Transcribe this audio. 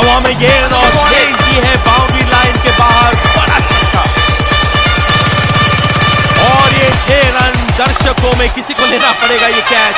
हवा में गेंद और भेज दी है बाउंड्री लाइन के बाहर। बड़ा छक्का। और ये छह रन दर्शकों में किसी को लेना पड़ेगा ये कैच